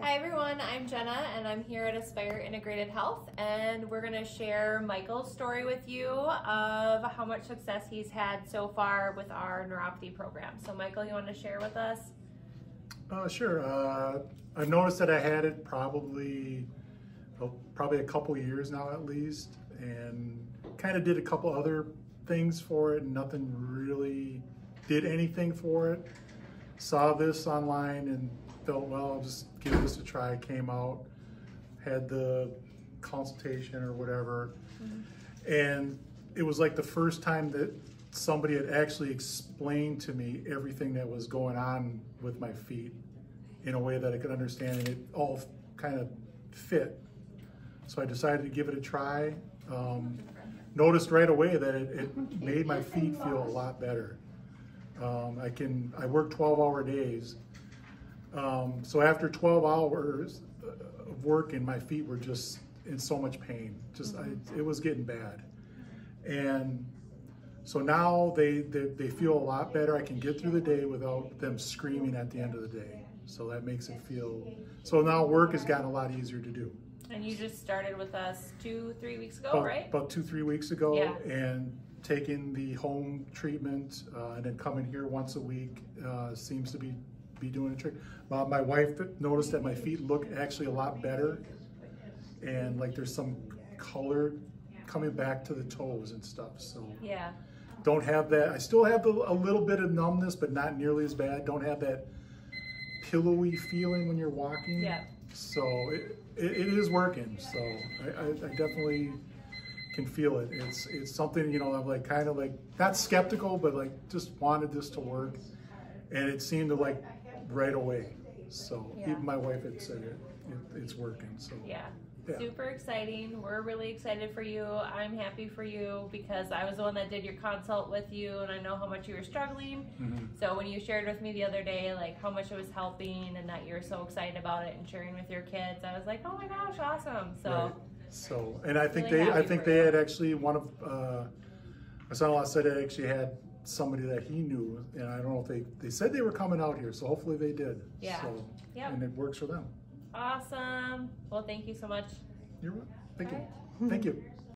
Hi everyone, I'm Jenna and I'm here at Aspire Integrated Health and we're going to share Michael's story with you of how much success he's had so far with our neuropathy program. So Michael, you want to share with us? Uh, sure. Uh, I noticed that I had it probably well, probably a couple years now at least and kind of did a couple other things for it and nothing really did anything for it. Saw this online and felt, well, I'll just give this a try. Came out, had the consultation or whatever. Mm-hmm. And it was like the first time that somebody had actually explained to me everything that was going on with my feet in a way that I could understand and it all kind of fit. So I decided to give it a try. Um, noticed right away that it, it, made my feet feel a lot better. Um, I can I work 12 hour days um, so after 12 hours of working, my feet were just in so much pain. Just I, it was getting bad, and so now they, they they feel a lot better. I can get through the day without them screaming at the end of the day. So that makes it feel. So now work has gotten a lot easier to do. And you just started with us two, three weeks ago, about, right? About two, three weeks ago, yeah. and taking the home treatment uh, and then coming here once a week uh, seems to be be doing a trick. Uh, my wife noticed that my feet look actually a lot better and like there's some color coming back to the toes and stuff. So yeah, don't have that. I still have the, a little bit of numbness, but not nearly as bad. Don't have that pillowy feeling when you're walking. Yeah. So it, it, it is working. So I, I, I definitely can feel it. It's it's something you know I'm like kind of like not skeptical, but like just wanted this to work, and it seemed to like right away. So yeah. even my wife had said it, it it's working. So yeah. yeah. Super exciting. We're really excited for you. I'm happy for you because I was the one that did your consult with you and I know how much you were struggling. Mm-hmm. So when you shared with me the other day like how much it was helping and that you're so excited about it and sharing with your kids, I was like, "Oh my gosh, awesome." So right. So, and I think really they I think they you. had actually one of uh my son-in-law said it actually had somebody that he knew, and I don't know if they, they said they were coming out here, so hopefully they did. Yeah. So, yep. And it works for them. Awesome. Well, thank you so much. You're welcome. Thank All you. Right. Thank you.